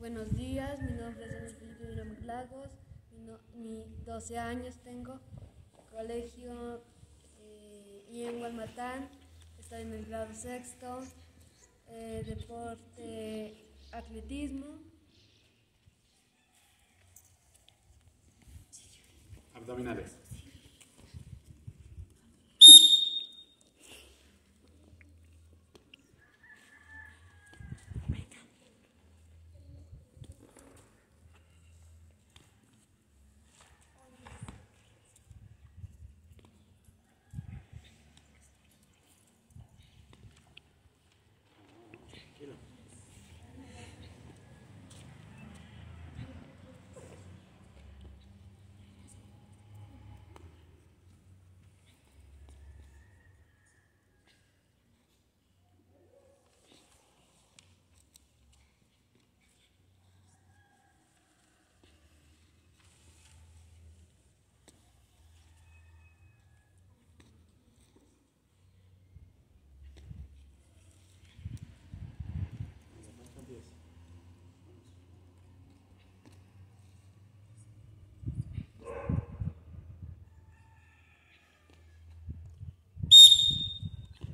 Buenos días, mi nombre es Daniel Felipe Durán Lagos, mi, no- mi 12 años tengo, colegio eh, y en Gualmatán, estoy en el grado sexto, eh, deporte, atletismo, Abdominales.